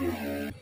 Mm-hmm.